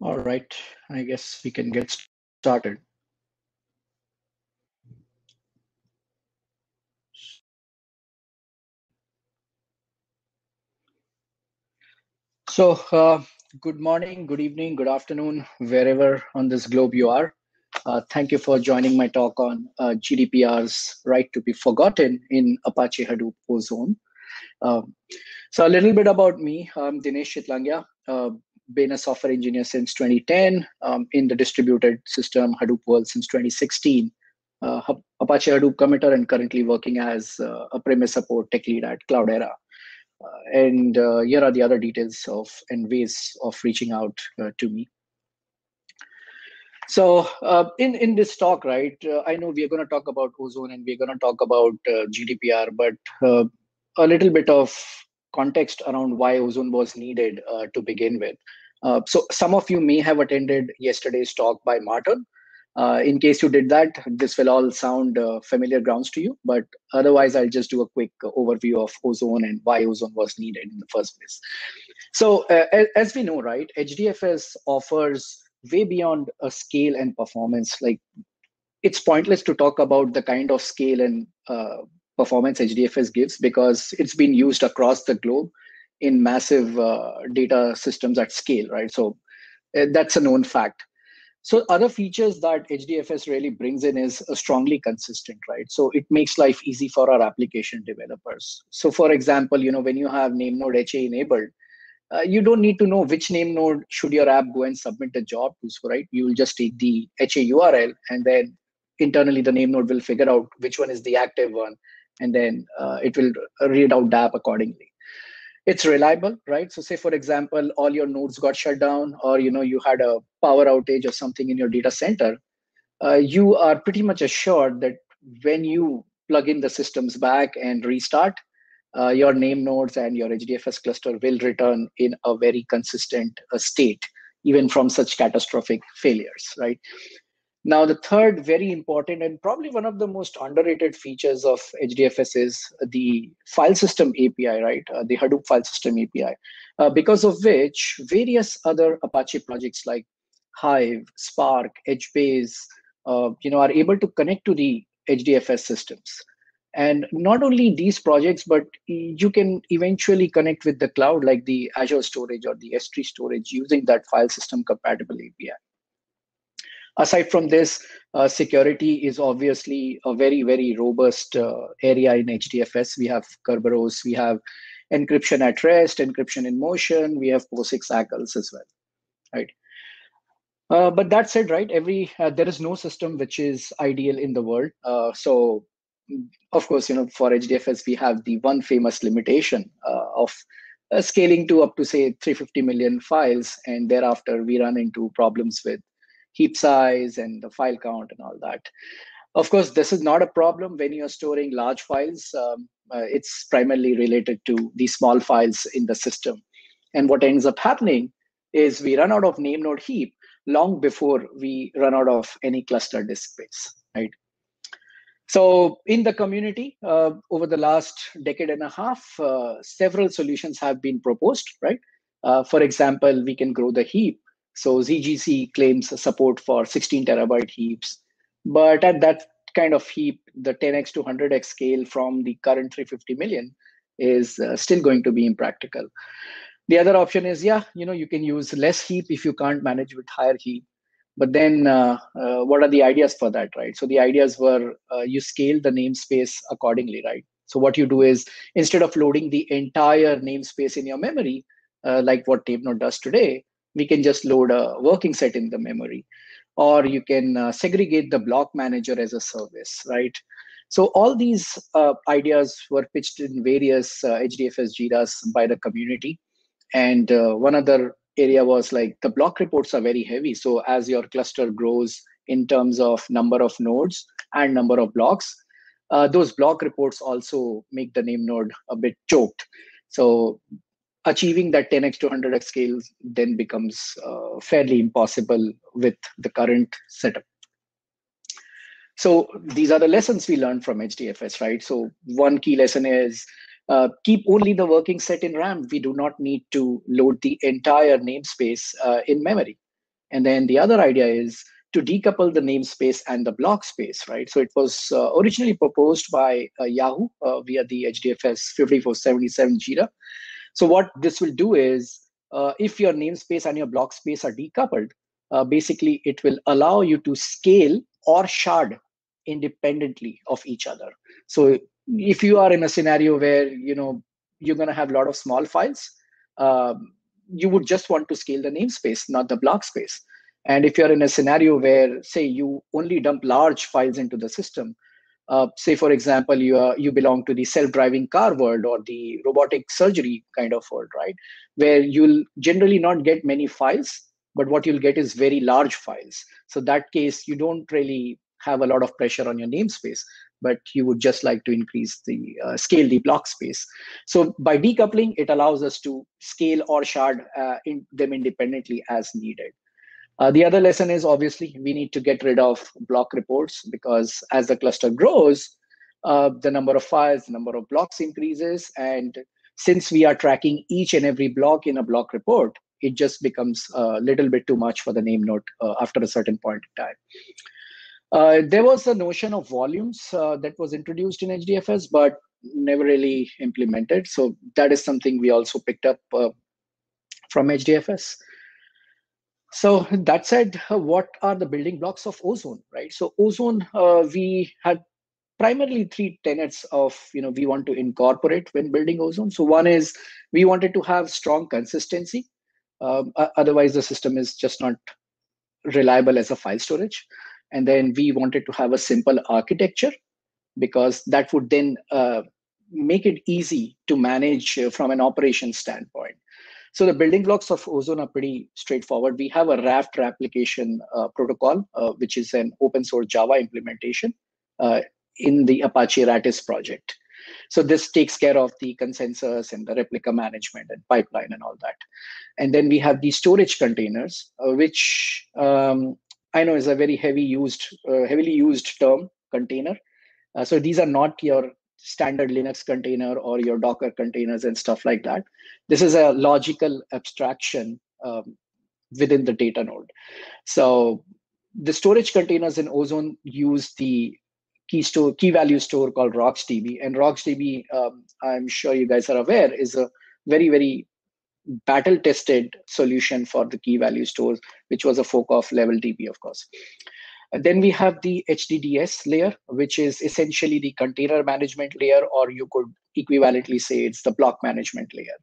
All right, I guess we can get started. So, uh, good morning, good evening, good afternoon, wherever on this globe you are. Uh, thank you for joining my talk on uh, GDPR's right to be forgotten in Apache Hadoop Ozone. Um, so, a little bit about me. I'm Dinesh Chitlangia, uh, been a software engineer since 2010, um, in the distributed system Hadoop world since 2016. Uh, Apache Hadoop committer and currently working as uh, a premise support tech lead at Cloudera. Uh, and uh, here are the other details of and ways of reaching out to me. So in, in this talk, right, I know we are going to talk about ozone and we're going to talk about GDPR, but a little bit of context around why ozone was needed uh, to begin with. Uh, so some of you may have attended yesterday's talk by Martin. Uh, in case you did that, this will all sound uh, familiar grounds to you, but otherwise I'll just do a quick overview of ozone and why ozone was needed in the first place. So uh, as we know, right, HDFS offers way beyond a scale and performance. Like it's pointless to talk about the kind of scale and uh, performance HDFS gives because it's been used across the globe in massive uh, data systems at scale, right? So uh, that's a known fact. So other features that HDFS really brings in is strongly consistent, right? So it makes life easy for our application developers. So for example, you know, when you have name node HA enabled, uh, you don't need to know which name node should your app go and submit a job to, so, right? You will just take the HA URL and then internally the name node will figure out which one is the active one and then uh, it will read out DAP accordingly. It's reliable, right? So say, for example, all your nodes got shut down or you know you had a power outage or something in your data center, uh, you are pretty much assured that when you plug in the systems back and restart, uh, your name nodes and your HDFS cluster will return in a very consistent uh, state, even from such catastrophic failures, right? Now, the third very important and probably one of the most underrated features of HDFS is the file system API, right? Uh, the Hadoop file system API, uh, because of which various other Apache projects like Hive, Spark, HBase, uh, you know, are able to connect to the HDFS systems. And not only these projects, but you can eventually connect with the cloud like the Azure storage or the S3 storage using that file system compatible API. Aside from this, uh, security is obviously a very, very robust uh, area in HDFS. We have Kerberos, we have encryption at rest, encryption in motion, we have POSIX ACLs as well, right? Uh, but that said, right, every uh, there is no system which is ideal in the world. Uh, so, of course, you know, for HDFS, we have the one famous limitation uh, of scaling to up to say 350 million files, and thereafter we run into problems with heap size and the file count and all that. Of course, this is not a problem when you're storing large files. Um, uh, it's primarily related to the small files in the system. And what ends up happening is we run out of name node heap long before we run out of any cluster disk space, right? So in the community, uh, over the last decade and a half, uh, several solutions have been proposed, right? Uh, for example, we can grow the heap so ZGC claims support for 16 terabyte heaps. But at that kind of heap, the 10x to 100x scale from the current 350 million is uh, still going to be impractical. The other option is, yeah, you know, you can use less heap if you can't manage with higher heap. But then uh, uh, what are the ideas for that, right? So the ideas were uh, you scale the namespace accordingly, right? So what you do is instead of loading the entire namespace in your memory, uh, like what TapeNode does today, we can just load a working set in the memory or you can uh, segregate the block manager as a service right so all these uh, ideas were pitched in various hdfs jiras by the community and one other area was like the block reports are very heavy so as your cluster grows in terms of number of nodes and number of blocks uh, those block reports also make the name node a bit choked so achieving that 10x to 100x scale then becomes uh, fairly impossible with the current setup. so these are the lessons we learned from HDFS, right? So one key lesson is uh, keep only the working set in RAM. We do not need to load the entire namespace uh, in memory. And then the other idea is to decouple the namespace and the block space, right? So it was uh, originally proposed by uh, Yahoo uh, via the HDFS 5477 JIRA. So what this will do is, if your namespace and your block space are decoupled, basically it will allow you to scale or shard independently of each other. So if you are in a scenario where you know you're going to have a lot of small files um, you would just want to scale the namespace not the block space. And if you're in a scenario where say you only dump large files into the system uh, say for example you are you belong to the self-driving car world or the robotic surgery kind of world right? Where you'll generally not get many files but what you'll get is very large files. So that case you don't really have a lot of pressure on your namespace but you would just like to increase the uh, scale the block space. So by decoupling, it allows us to scale or shard uh, in them independently as needed. Uh, the other lesson is obviously we need to get rid of block reports because as the cluster grows, uh, the number of files, the number of blocks increases. And since we are tracking each and every block in a block report, it just becomes a little bit too much for the name node uh, after a certain point in time. Uh, there was a notion of volumes uh, that was introduced in HDFS, but never really implemented. So that is something we also picked up uh, from HDFS. So that said, uh, what are the building blocks of Ozone, right? So Ozone, uh, we had primarily three tenets of you know we want to incorporate when building Ozone. So one is we wanted to have strong consistency. Um, otherwise, the system is just not reliable as a file storage and then we wanted to have a simple architecture because that would then uh, make it easy to manage uh, from an operation standpoint. So the building blocks of ozone are pretty straightforward. We have a raft replication uh, protocol uh, which is an open source java implementation uh, in the apache ratis project. So this takes care of the consensus and the replica management and pipeline and all that. And then we have the storage containers uh, which um, I know is a very heavy used, uh, heavily used term container. Uh, so these are not your standard Linux container or your Docker containers and stuff like that. This is a logical abstraction um, within the data node. So the storage containers in Ozone use the key store key value store called RocksDB, and RocksDB, um, I'm sure you guys are aware, is a very very battle tested solution for the key value stores, which was a fork of level DB, of course. Then we have the HDDS layer, which is essentially the container management layer, or you could equivalently say it's the block management layer.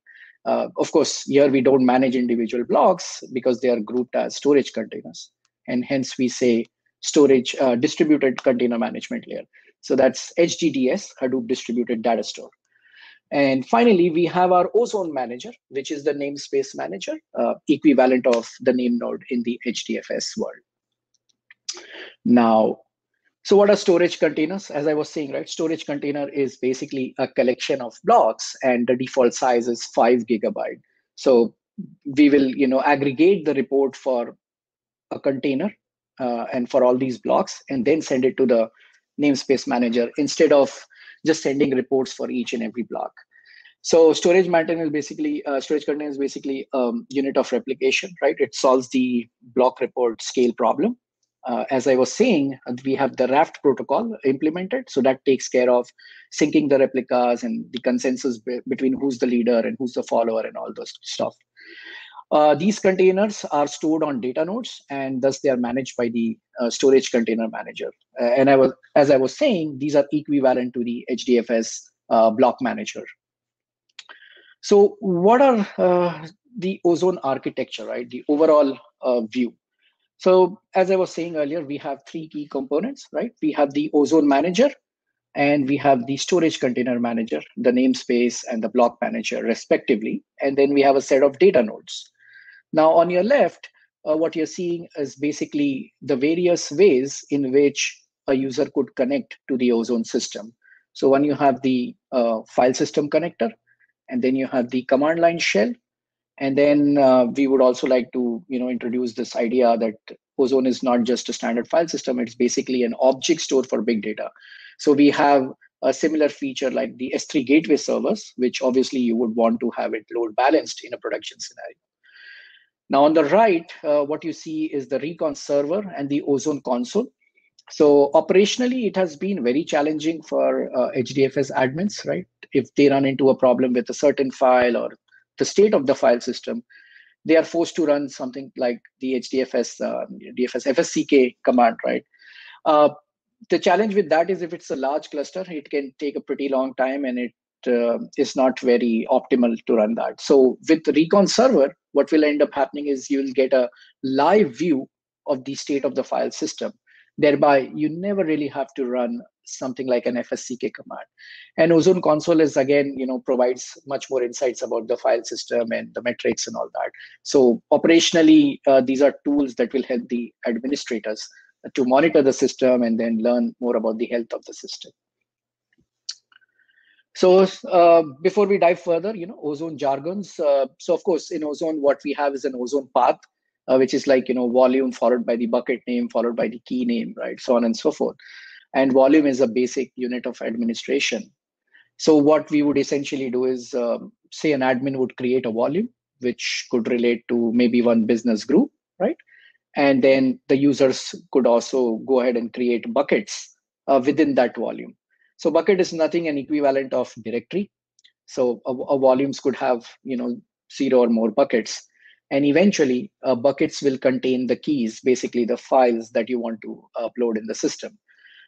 Uh, of course, here we don't manage individual blocks because they are grouped as storage containers. And hence we say storage uh, distributed container management layer. So that's HDDS, Hadoop Distributed Data Store. And finally, we have our Ozone Manager, which is the namespace manager, uh, equivalent of the name node in the HDFS world. Now, so what are storage containers? As I was saying, right, storage container is basically a collection of blocks and the default size is five gigabyte. So we will, you know, aggregate the report for a container uh, and for all these blocks and then send it to the namespace manager instead of just sending reports for each and every block. So storage maintenance is basically uh, storage container is basically a um, unit of replication, right? It solves the block report scale problem. Uh, as I was saying, we have the Raft protocol implemented, so that takes care of syncing the replicas and the consensus be- between who's the leader and who's the follower and all those stuff. Uh, these containers are stored on data nodes, and thus they are managed by the uh, storage container manager. Uh, and I was, as I was saying, these are equivalent to the HDFS uh, block manager. So, what are uh, the ozone architecture, right? The overall uh, view. So, as I was saying earlier, we have three key components, right? We have the ozone manager, and we have the storage container manager, the namespace, and the block manager, respectively. And then we have a set of data nodes. Now, on your left, uh, what you're seeing is basically the various ways in which a user could connect to the Ozone system. So when you have the uh, file system connector, and then you have the command line shell, and then uh, we would also like to, you know, introduce this idea that Ozone is not just a standard file system, it's basically an object store for big data. So we have a similar feature like the S3 gateway servers, which obviously you would want to have it load balanced in a production scenario. Now on the right, uh, what you see is the Recon server and the Ozone console. So operationally, it has been very challenging for uh, HDFS admins, right? If they run into a problem with a certain file or the state of the file system, they are forced to run something like the HDFS uh, DFS FSCK command, right? Uh, the challenge with that is if it's a large cluster, it can take a pretty long time and it uh, is not very optimal to run that. So with the Recon server, what will end up happening is you'll get a live view of the state of the file system. Thereby you never really have to run something like an fsck command. And ozone console is again you know provides much more insights about the file system and the metrics and all that. So operationally uh, these are tools that will help the administrators to monitor the system and then learn more about the health of the system so uh, before we dive further you know ozone jargons uh, so of course in ozone what we have is an ozone path uh, which is like you know volume followed by the bucket name followed by the key name right? So on and so forth. And volume is a basic unit of administration. So what we would essentially do is um, say an admin would create a volume which could relate to maybe one business group right? And then the users could also go ahead and create buckets uh, within that volume so bucket is nothing an equivalent of directory. So a, a volumes could have you know zero or more buckets. And eventually uh, buckets will contain the keys basically the files that you want to upload in the system.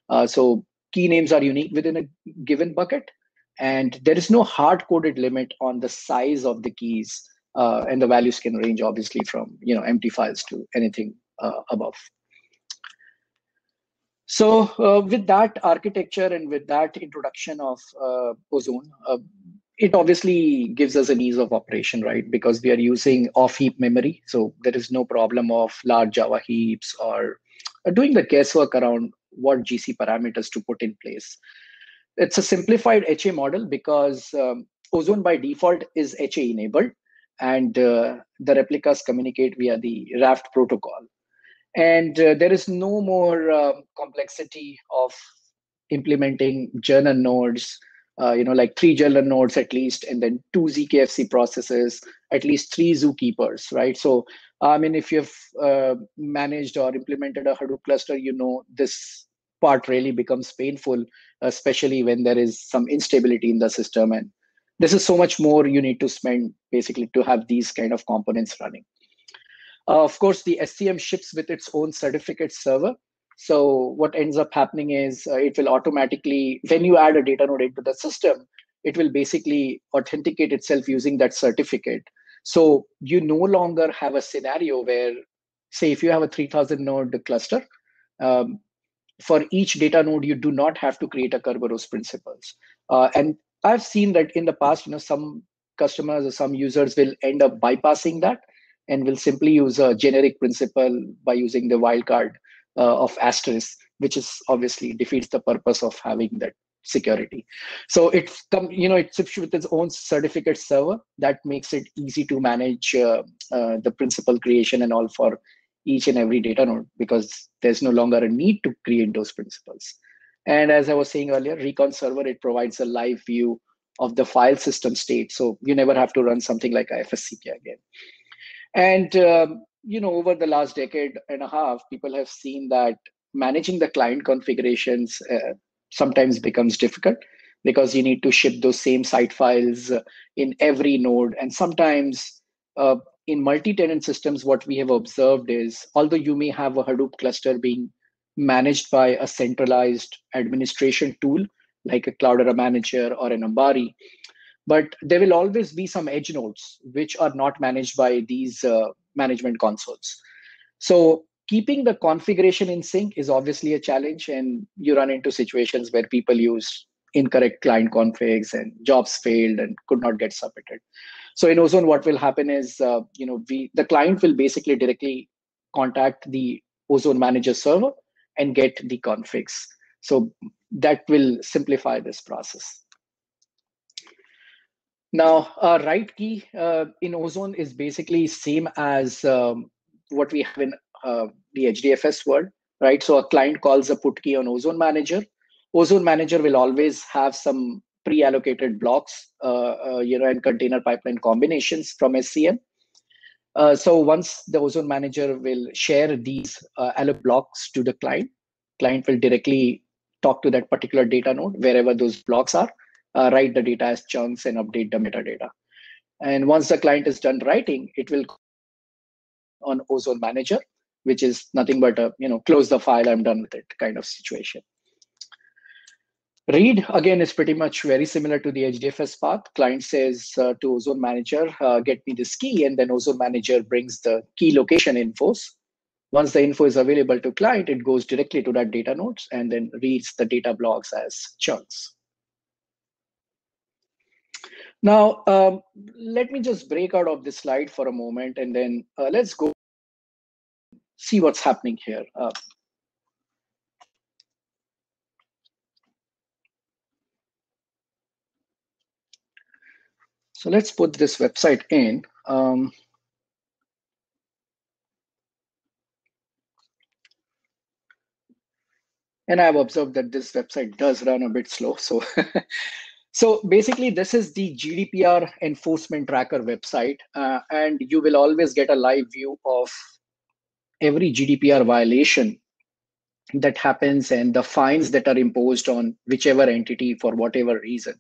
Uh, so key names are unique within a given bucket and there is no hard coded limit on the size of the keys uh, and the values can range obviously from you know empty files to anything uh, above so uh, with that architecture and with that introduction of uh, ozone it obviously gives us an ease of operation, right? Because we are using off heap memory. So there is no problem of large Java heaps or doing the guesswork around what GC parameters to put in place. It's a simplified HA model because um, Ozone by default is HA enabled and uh, the replicas communicate via the Raft protocol. And uh, there is no more uh, complexity of implementing journal nodes uh, you know, like three journal nodes at least, and then two ZKFC processes, at least three zookeepers, right? So, I mean, if you've uh, managed or implemented a Hadoop cluster, you know this part really becomes painful, especially when there is some instability in the system. And this is so much more you need to spend basically to have these kind of components running. Uh, of course, the SCM ships with its own certificate server. So what ends up happening is uh, it will automatically, when you add a data node into the system, it will basically authenticate itself using that certificate. So you no longer have a scenario where, say, if you have a 3000 node cluster, um, for each data node, you do not have to create a Kerberos principles. Uh, and I've seen that in the past, you know, some customers or some users will end up bypassing that and will simply use a generic principle by using the wildcard uh, of asterisk, which is obviously defeats the purpose of having that security. So it's come, you know, it's with its own certificate server that makes it easy to manage uh, uh, the principal creation and all for each and every data node because there's no longer a need to create those principles. And as I was saying earlier, Recon server, it provides a live view of the file system state. So you never have to run something like IFSCK again. And um, you know, over the last decade and a half, people have seen that managing the client configurations uh, sometimes becomes difficult because you need to ship those same site files uh, in every node. And sometimes uh, in multi-tenant systems, what we have observed is, although you may have a Hadoop cluster being managed by a centralized administration tool like a Cloudera manager or an Ambari, but there will always be some edge nodes which are not managed by these uh, management consoles. So keeping the configuration in sync is obviously a challenge, and you run into situations where people use incorrect client configs and jobs failed and could not get submitted. So in Ozone, what will happen is, uh, you know, we the client will basically directly contact the Ozone Manager server and get the configs. So that will simplify this process. Now, uh, write key uh, in Ozone is basically same as um, what we have in uh, the HDFS world, right? So a client calls a put key on Ozone Manager. Ozone Manager will always have some pre-allocated blocks, uh, uh, you know, and container pipeline combinations from SCM. Uh, so once the Ozone Manager will share these allo blocks to the client, client will directly talk to that particular data node wherever those blocks are, uh, write the data as chunks and update the metadata. And once the client is done writing, it will on Ozone Manager, which is nothing but a you know close the file, I'm done with it kind of situation. Read again is pretty much very similar to the HDFS path. Client says uh, to Ozone Manager, uh, get me this key, and then Ozone Manager brings the key location infos. Once the info is available to client, it goes directly to that data nodes and then reads the data blocks as chunks. Now, um, let me just break out of this slide for a moment and then uh, let's go see what's happening here. Uh, so let's put this website in. Um, and I've observed that this website does run a bit slow. So So basically, this is the GDPR enforcement tracker website, uh, and you will always get a live view of every GDPR violation that happens and the fines that are imposed on whichever entity for whatever reason.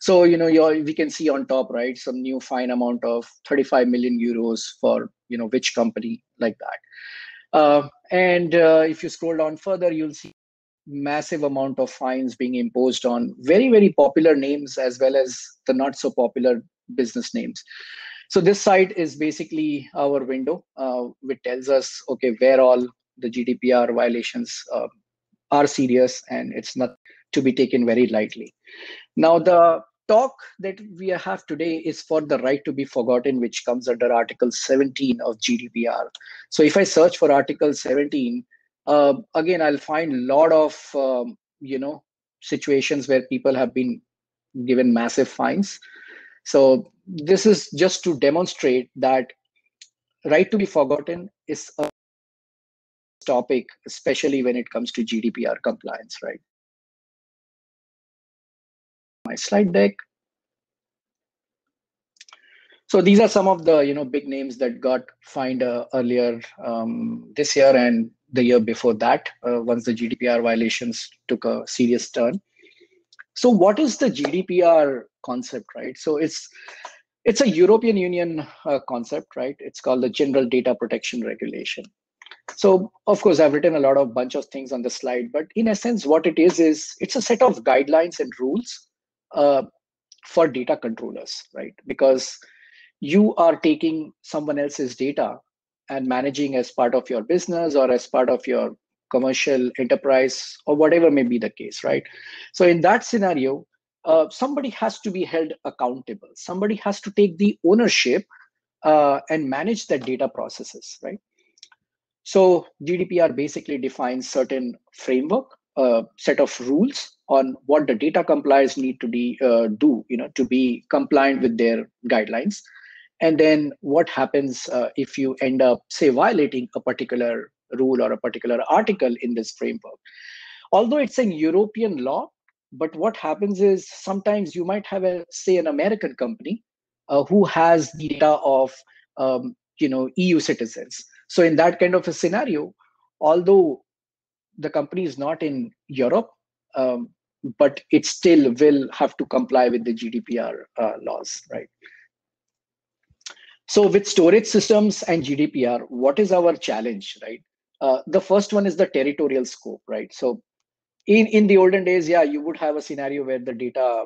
So you know, we can see on top, right, some new fine amount of 35 million euros for you know which company like that. Uh, and uh, if you scroll down further, you'll see massive amount of fines being imposed on very very popular names as well as the not so popular business names. So this site is basically our window uh, which tells us okay where all the gdpr violations uh, are serious and it's not to be taken very lightly. Now the talk that we have today is for the right to be forgotten which comes under article 17 of gdpr so if i search for article 17 uh, again i'll find a lot of um, you know situations where people have been given massive fines. So this is just to demonstrate that right to be forgotten is a topic especially when it comes to gdpr compliance right? My slide deck. So these are some of the you know big names that got fined uh, earlier um, this year and the year before that, uh, once the GDPR violations took a serious turn. So, what is the GDPR concept, right? So, it's it's a European Union uh, concept, right? It's called the General Data Protection Regulation. So, of course, I've written a lot of bunch of things on the slide, but in essence, what it is is it's a set of guidelines and rules uh, for data controllers, right? Because you are taking someone else's data and managing as part of your business or as part of your commercial enterprise or whatever may be the case right? So in that scenario uh, somebody has to be held accountable. Somebody has to take the ownership uh, and manage the data processes right? So gdpr basically defines certain framework uh, set of rules on what the data compliers need to be, uh, do you know to be compliant with their guidelines and then what happens uh, if you end up say violating a particular rule or a particular article in this framework? Although it's in european law but what happens is sometimes you might have a say an american company uh, who has data of um, you know eu citizens. So in that kind of a scenario although the company is not in europe um, but it still will have to comply with the gdpr uh, laws right so with storage systems and GDPR, what is our challenge, right? Uh, the first one is the territorial scope, right? So in, in the olden days, yeah, you would have a scenario where the data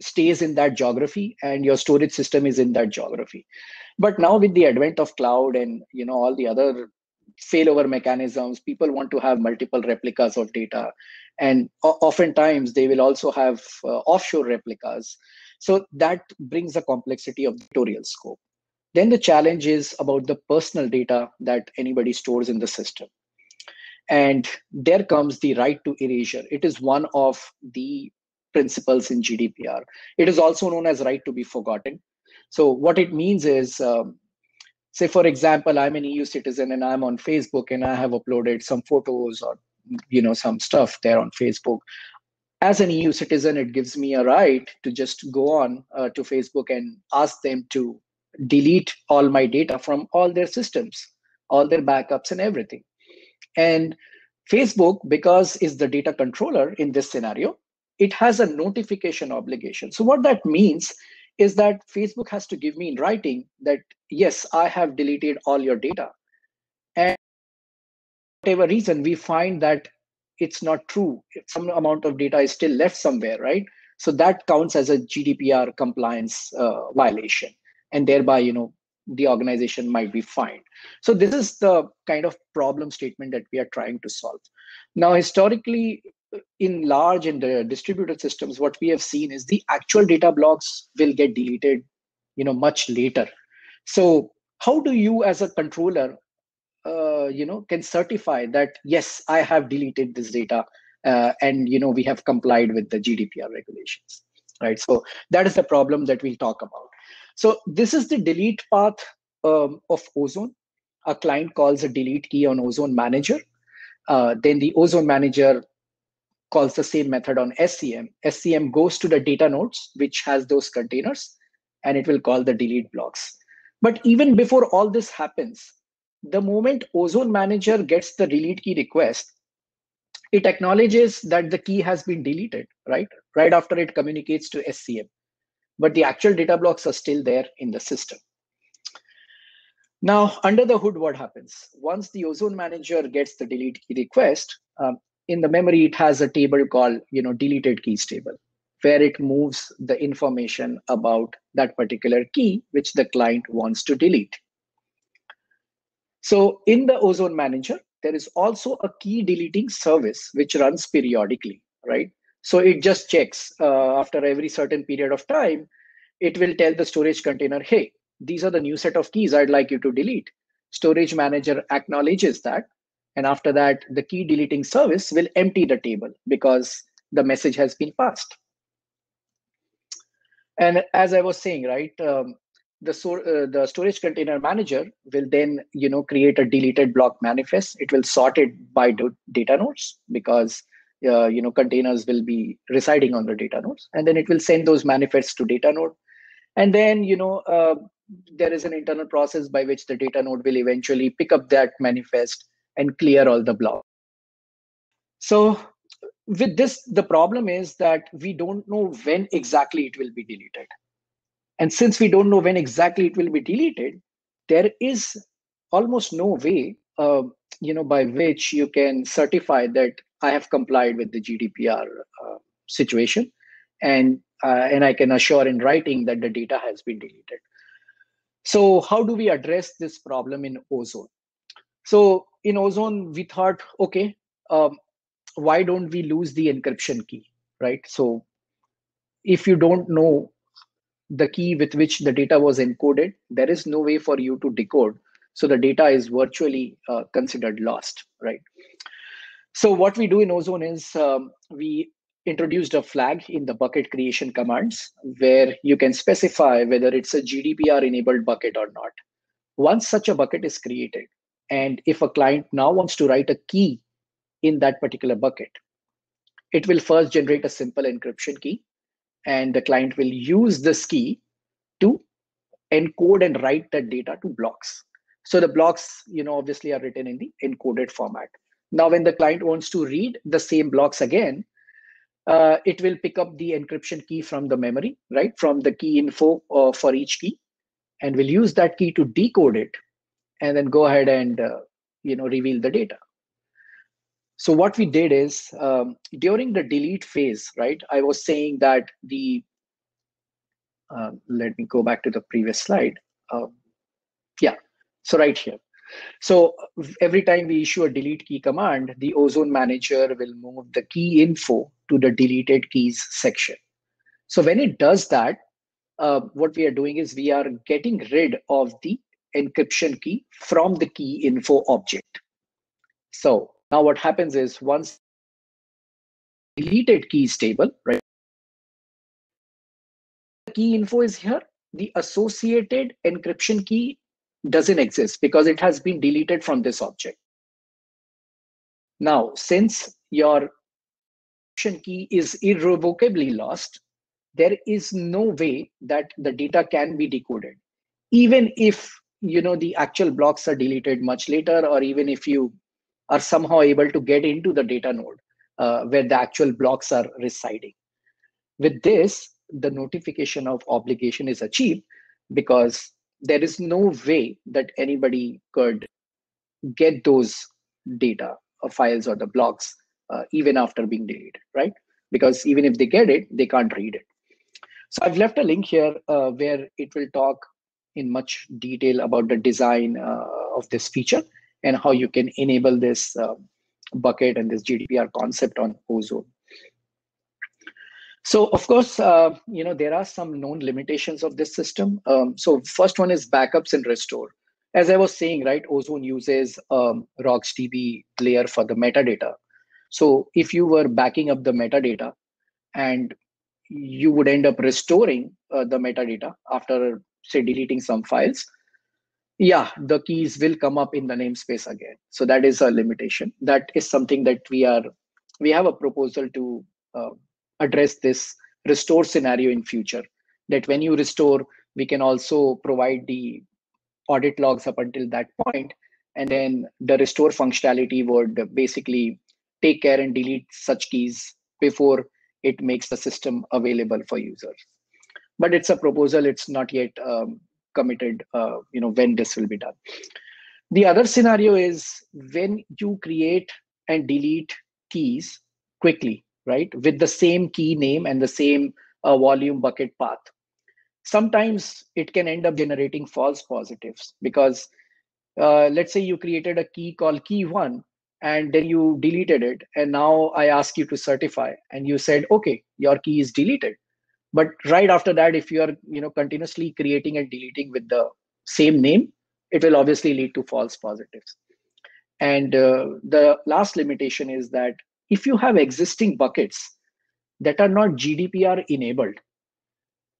stays in that geography and your storage system is in that geography. But now with the advent of cloud and you know all the other failover mechanisms, people want to have multiple replicas of data. And oftentimes they will also have uh, offshore replicas. So that brings the complexity of the territorial scope. Then the challenge is about the personal data that anybody stores in the system. And there comes the right to erasure. It is one of the principles in GDPR. It is also known as right to be forgotten. So what it means is um, say for example i'm an eu citizen and i'm on facebook and i have uploaded some photos or you know some stuff there on facebook as an eu citizen it gives me a right to just go on uh, to facebook and ask them to delete all my data from all their systems all their backups and everything and facebook because is the data controller in this scenario it has a notification obligation so what that means is that Facebook has to give me in writing that, yes, I have deleted all your data. And whatever reason, we find that it's not true. Some amount of data is still left somewhere, right? So that counts as a GDPR compliance uh, violation. And thereby, you know, the organization might be fined. So this is the kind of problem statement that we are trying to solve. Now, historically, in large and uh, distributed systems, what we have seen is the actual data blocks will get deleted, you know, much later. So how do you, as a controller, uh, you know, can certify that yes, I have deleted this data, uh, and you know, we have complied with the GDPR regulations, right? So that is the problem that we'll talk about. So this is the delete path um, of Ozone. A client calls a delete key on Ozone Manager. Uh, then the Ozone Manager calls the same method on SCM. SCM goes to the data nodes, which has those containers, and it will call the delete blocks. But even before all this happens, the moment Ozone Manager gets the delete key request, it acknowledges that the key has been deleted, right? Right after it communicates to SCM. But the actual data blocks are still there in the system. Now, under the hood, what happens? Once the Ozone Manager gets the delete key request, um, in the memory, it has a table called, you know, deleted keys table, where it moves the information about that particular key, which the client wants to delete. So in the Ozone Manager, there is also a key deleting service which runs periodically, right? So it just checks uh, after every certain period of time, it will tell the storage container, hey, these are the new set of keys I'd like you to delete. Storage manager acknowledges that and after that, the key deleting service will empty the table because the message has been passed. And as I was saying, right, um, the, uh, the storage container manager will then, you know, create a deleted block manifest. It will sort it by data nodes because, uh, you know, containers will be residing on the data nodes. And then it will send those manifests to data node. And then, you know, uh, there is an internal process by which the data node will eventually pick up that manifest and clear all the block. So with this, the problem is that we don't know when exactly it will be deleted. And since we don't know when exactly it will be deleted, there is almost no way, uh, you know, by which you can certify that I have complied with the GDPR uh, situation, and uh, and I can assure in writing that the data has been deleted. So how do we address this problem in Ozone? So in Ozone, we thought, okay, um, why don't we lose the encryption key, right? So if you don't know the key with which the data was encoded, there is no way for you to decode. So the data is virtually uh, considered lost, right? So what we do in Ozone is um, we introduced a flag in the bucket creation commands where you can specify whether it's a GDPR enabled bucket or not. Once such a bucket is created, and if a client now wants to write a key in that particular bucket, it will first generate a simple encryption key. And the client will use this key to encode and write that data to blocks. So the blocks, you know, obviously are written in the encoded format. Now, when the client wants to read the same blocks again, uh, it will pick up the encryption key from the memory, right, from the key info uh, for each key, and will use that key to decode it and then go ahead and uh, you know reveal the data so what we did is um, during the delete phase right i was saying that the uh, let me go back to the previous slide. Uh, yeah so right here. So every time we issue a delete key command the ozone manager will move the key info to the deleted keys section. So when it does that uh, what we are doing is we are getting rid of the encryption key from the key info object. So now what happens is once deleted keys table, right? The key info is here. The associated encryption key doesn't exist because it has been deleted from this object. Now, since your encryption key is irrevocably lost, there is no way that the data can be decoded. Even if you know the actual blocks are deleted much later, or even if you are somehow able to get into the data node uh, where the actual blocks are residing. With this, the notification of obligation is achieved because there is no way that anybody could get those data or files or the blocks uh, even after being deleted, right? Because even if they get it, they can't read it. So I've left a link here uh, where it will talk in much detail about the design uh, of this feature and how you can enable this uh, bucket and this GDPR concept on Ozone. So of course, uh, you know, there are some known limitations of this system. Um, so first one is backups and restore. As I was saying, right, Ozone uses um, RocksDB layer for the metadata. So if you were backing up the metadata and you would end up restoring uh, the metadata after say deleting some files, yeah, the keys will come up in the namespace again. So that is a limitation. That is something that we are, we have a proposal to uh, address this restore scenario in future. That when you restore, we can also provide the audit logs up until that point, and then the restore functionality would basically take care and delete such keys before it makes the system available for users. But it's a proposal; it's not yet um, committed uh, you know when this will be done. The other scenario is when you create and delete keys quickly right with the same key name and the same uh, volume bucket path. Sometimes it can end up generating false positives because uh, let's say you created a key called key one and then you deleted it and now i ask you to certify and you said okay your key is deleted but right after that if you are you know continuously creating and deleting with the same name it will obviously lead to false positives. And uh, the last limitation is that if you have existing buckets that are not gdpr enabled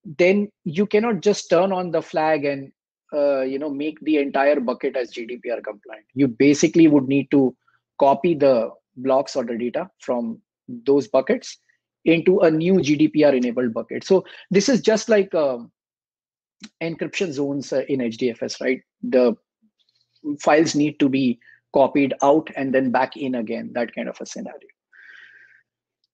then you cannot just turn on the flag and uh, you know make the entire bucket as gdpr compliant. You basically would need to copy the blocks or the data from those buckets into a new GDPR enabled bucket. So this is just like um, encryption zones uh, in HDFS, right? The files need to be copied out and then back in again, that kind of a scenario.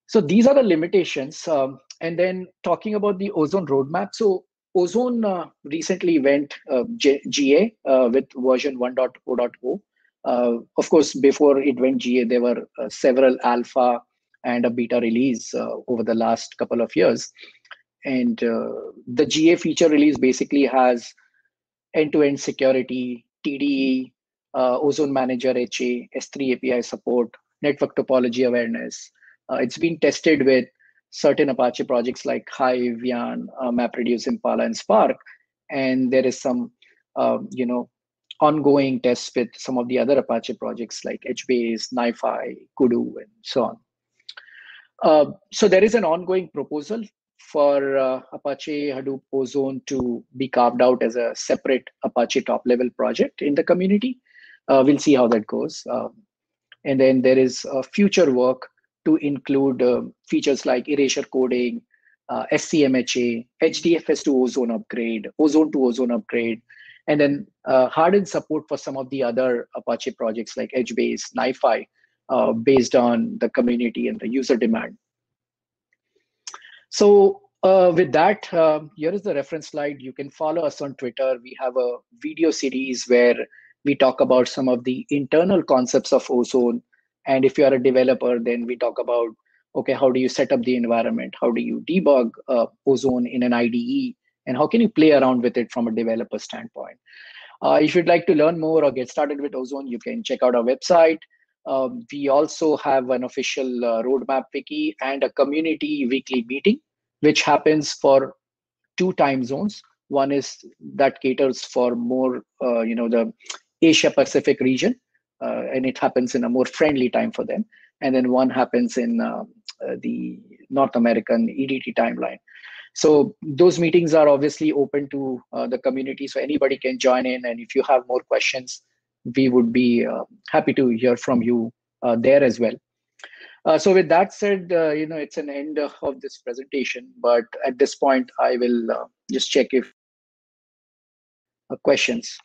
So these are the limitations. Um, and then talking about the Ozone roadmap. So Ozone uh, recently went uh, GA uh, with version 1.0.0. Uh, of course, before it went GA, there were uh, several alpha and a beta release uh, over the last couple of years. And uh, the GA feature release basically has end-to-end security, TDE, uh, Ozone Manager HA, S3 API support, network topology awareness. it's been tested with certain Apache projects like Hive, Yarn, uh, MapReduce, Impala, and Spark. And there is some, uh, you know, ongoing tests with some of the other Apache projects like HBase, NiFi, Kudu, and so on. Uh, so there is an ongoing proposal for uh, Apache Hadoop Ozone to be carved out as a separate Apache top level project in the community. Uh, we'll see how that goes. Um, and then there is future work to include uh, features like erasure coding, uh, SCMHA, HDFS to Ozone upgrade, Ozone to Ozone upgrade, and then uh, hardened support for some of the other Apache projects like HBase, NiFi, uh, based on the community and the user demand. So uh, with that, uh, here is the reference slide. You can follow us on Twitter. We have a video series where we talk about some of the internal concepts of Ozone. And if you are a developer, then we talk about, okay, how do you set up the environment? How do you debug uh, Ozone in an IDE? And how can you play around with it from a developer standpoint? Uh, if you'd like to learn more or get started with Ozone, you can check out our website. Um, we also have an official uh, roadmap wiki and a community weekly meeting, which happens for two time zones. One is that caters for more, uh, you know, the Asia Pacific region, uh, and it happens in a more friendly time for them. And then one happens in the North American EDT timeline. So those meetings are obviously open to uh, the community, so anybody can join in. And if you have more questions, we would be uh, happy to hear from you uh, there as well. Uh, so with that said, you know, it's an end of this presentation, but at this point, I will just check if questions.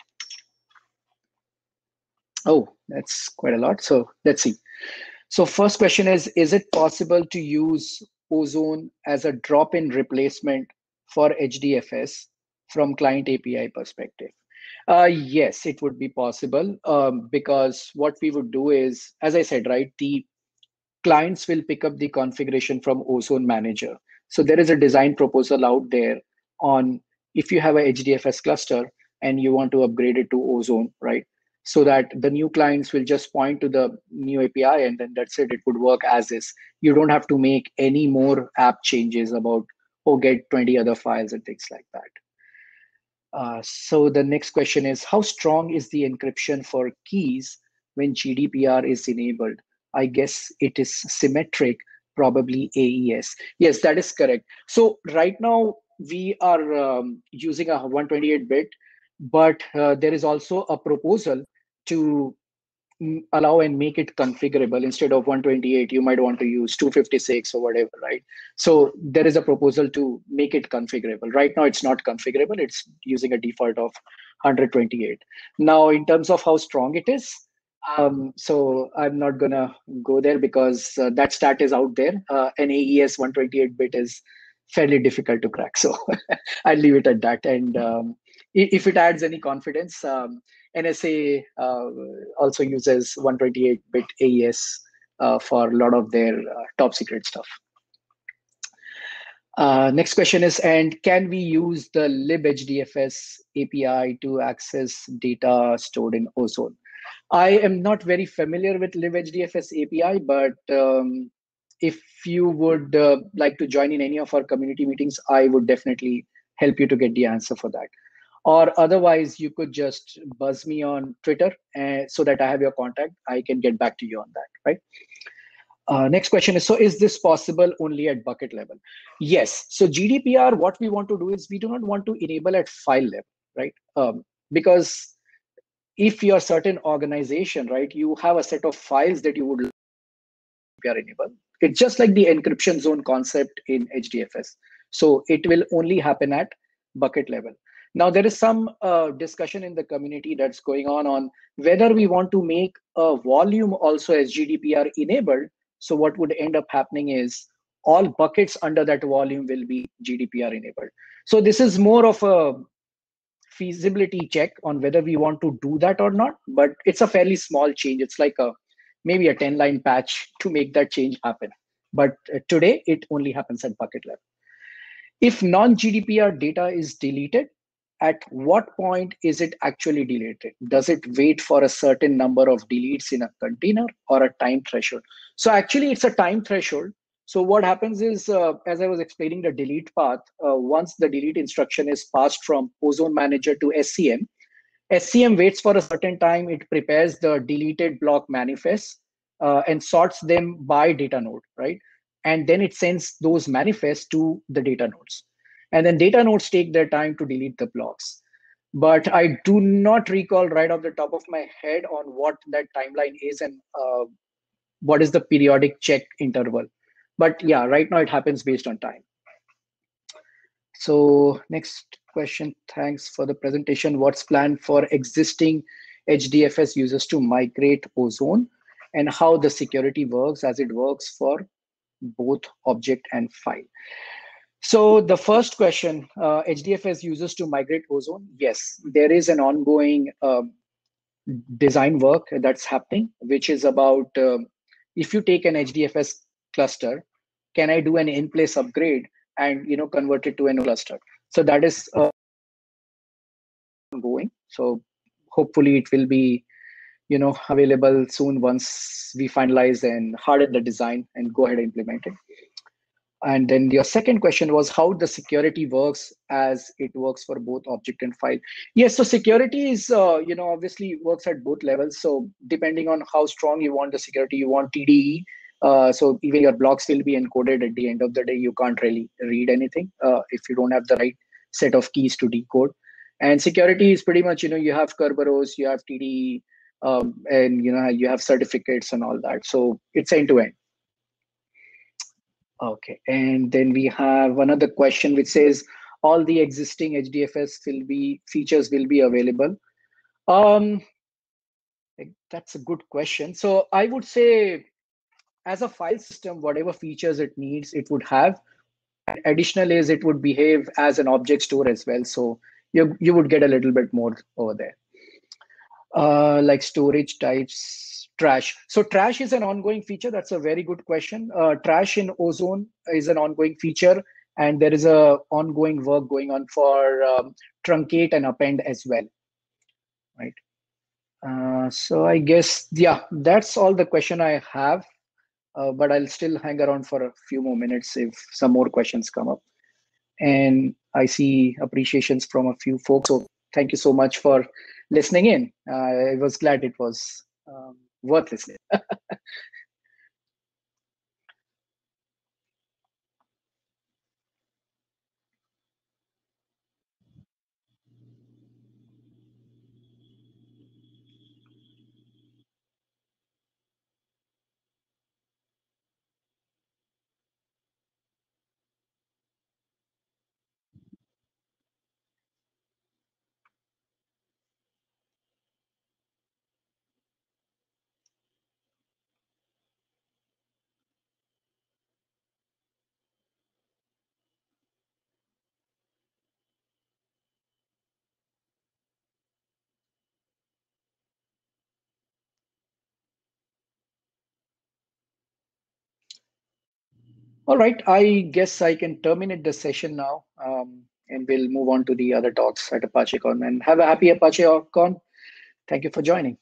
Oh, that's quite a lot. So let's see. So first question is, is it possible to use Ozone as a drop-in replacement for HDFS from client API perspective? Uh, yes, it would be possible um, because what we would do is, as I said, right, the clients will pick up the configuration from Ozone Manager. So there is a design proposal out there on if you have a HDFS cluster and you want to upgrade it to Ozone, right? so that the new clients will just point to the new API and then that's it. It would work as is. You don't have to make any more app changes about or get 20 other files and things like that. Uh, so the next question is how strong is the encryption for keys when GDPR is enabled? I guess it is symmetric, probably AES. Yes, that is correct. So right now we are um, using a 128 bit but uh, there is also a proposal to allow and make it configurable. Instead of 128 you might want to use 256 or whatever right? So there is a proposal to make it configurable. Right now it's not configurable. It's using a default of 128 now in terms of how strong it is um, so i'm not gonna go there because uh, that stat is out there. Uh, an aes 128 bit is fairly difficult to crack. So i'll leave it at that. And um, if it adds any confidence um, NSA uh, also uses 128-bit AES uh, for a lot of their uh, top secret stuff. Uh, next question is, and can we use the libhdfs API to access data stored in Ozone? I am not very familiar with libhdfs API, but um, if you would uh, like to join in any of our community meetings, I would definitely help you to get the answer for that or otherwise you could just buzz me on twitter uh, so that i have your contact. I can get back to you on that right? Uh, next question is so is this possible only at bucket level? Yes. So gdpr what we want to do is we do not want to enable at file level right? Um, because if you're certain organization right you have a set of files that you would enable it's just like the encryption zone concept in hdfs so it will only happen at bucket level now, there is some uh, discussion in the community that's going on on whether we want to make a volume also as GDPR enabled. So what would end up happening is all buckets under that volume will be GDPR enabled. So this is more of a feasibility check on whether we want to do that or not, but it's a fairly small change. It's like a maybe a 10 line patch to make that change happen. But uh, today it only happens at bucket level. If non-GDPR data is deleted, at what point is it actually deleted? Does it wait for a certain number of deletes in a container or a time threshold? So actually it's a time threshold. So what happens is, uh, as I was explaining the delete path, uh, once the delete instruction is passed from Ozone Manager to SCM, SCM waits for a certain time, it prepares the deleted block manifests uh, and sorts them by data node, right? And then it sends those manifests to the data nodes. And then data nodes take their time to delete the blocks. But I do not recall right off the top of my head on what that timeline is and uh, what is the periodic check interval. But yeah, right now it happens based on time. So next question, thanks for the presentation. What's planned for existing HDFS users to migrate Ozone and how the security works as it works for both object and file. So the first question, uh, HDFS users to migrate Ozone. Yes, there is an ongoing uh, design work that's happening, which is about uh, if you take an HDFS cluster, can I do an in-place upgrade and you know convert it to a cluster? So that is uh, ongoing. So hopefully it will be you know available soon once we finalize and harden the design and go ahead and implement it and then your second question was how the security works as it works for both object and file. Yes, so security is, uh, you know, obviously works at both levels. So depending on how strong you want the security, you want TDE Uh, so even your blocks will be encoded at the end of the day. You can't really read anything uh, if you don't have the right set of keys to decode. And security is pretty much, you know, you have Kerberos, you have TDE, um, and you know you have certificates and all that. So it's end to end. Okay, and then we have another question which says all the existing HDFS will be features will be available. Um, that's a good question. So I would say, as a file system, whatever features it needs, it would have. Additional is it would behave as an object store as well. So you you would get a little bit more over there. Uh, like storage types, trash. So trash is an ongoing feature. That's a very good question. Uh, trash in Ozone is an ongoing feature, and there is a ongoing work going on for um, truncate and append as well. Right. Uh, so I guess yeah, that's all the question I have. Uh, but I'll still hang around for a few more minutes if some more questions come up. And I see appreciations from a few folks. So thank you so much for listening in. Uh, I was glad it was um, worth listening. All right, I guess I can terminate the session now, um, and we'll move on to the other talks at ApacheCon. And have a happy ApacheCon. Thank you for joining.